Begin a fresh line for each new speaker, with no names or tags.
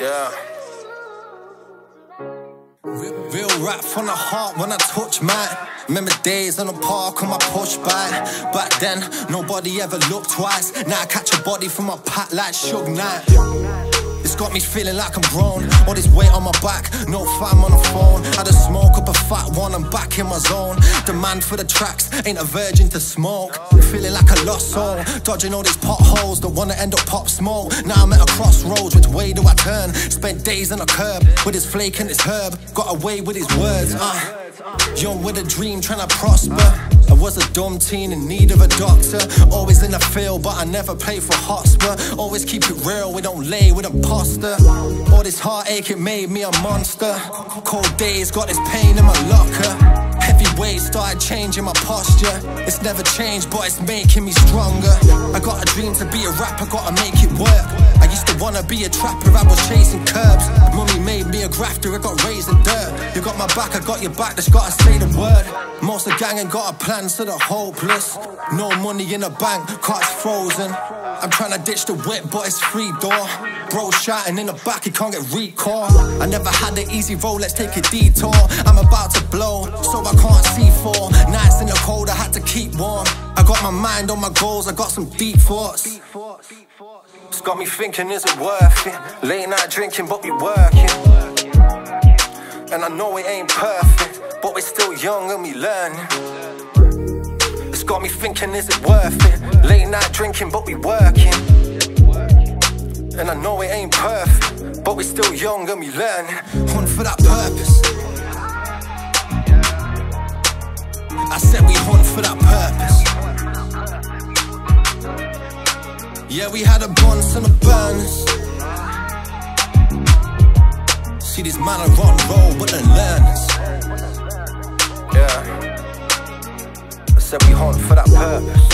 Yeah. Real rap from the heart when I touch mine. Remember days in the park on my push bike. Back then, nobody ever looked twice. Now I catch a body from my pack like Suge Knight. It's got me feeling like I'm grown. All this weight on my back, no fam on the phone. Had a smoke up a fat one, I'm back in my zone. Demand for the tracks, ain't a virgin to smoke. Feeling like a lost soul, dodging all these potholes Don't wanna end up Pop Smoke. Now I'm at a crossroads, which way do I turn? Spent days on a curb with his flake and his herb. Got away with his words, uh. Young with a dream, trying to prosper. I was a dumb teen in need of a doctor. Always in the field, but I never played for Hotspur. Always keep it real, we don't lay with imposter. All this heartache, it made me a monster. Cold days, got this pain in my locker. Weight started changing my posture. It's never changed, but it's making me stronger. I got a dream to be a rapper, gotta make it work. I used to wanna be a trapper, I was chasing curbs. Me a grafter, I got raised in dirt. You got my back, I got your back, just gotta say the word. Most of the gang ain't got a plan, so they're hopeless. No money in the bank, car's frozen. I'm trying to ditch the whip, but it's free door. Bro shouting in the back, he can't get recall. I never had the easy road, let's take a detour. I'm about to blow, so I can't see four. Nights in the cold, I had to keep warm. My mind on my goals, I got some deep thoughts. It's got me thinking, is it worth it? Late night drinking, but we working. And I know it ain't perfect, but we're still young and we learn. It's got me thinking, is it worth it? Late night drinking, but we working. And I know it ain't perfect, but we're still young and we learn. Hunt for that purpose. I said we hunt for that purpose. Yeah, we had a bonds and a burners. See these men are on roll, but they're learners. Yeah. I said we hunt for that purpose.